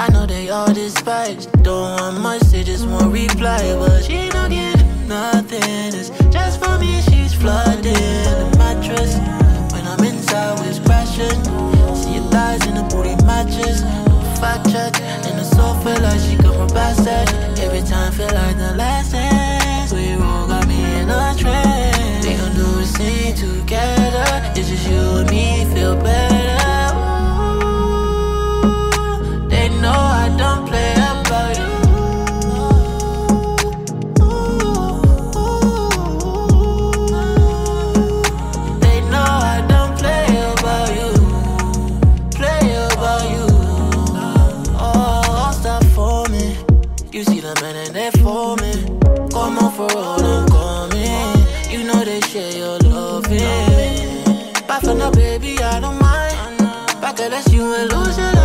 I know they all despise. Don't want much, they just want reply. But she don't get nothing. It's just for me, she's flooding the mattress. When I'm inside, we're crashing. See your thighs in the booty matches. Fat check. And the soul feel like she come from Bastet. Every time feel like the last dance. You see the men and they for me. Come on for all I'm coming. You know they share your loving. Back from the baby, I don't mind. Back unless you and lose your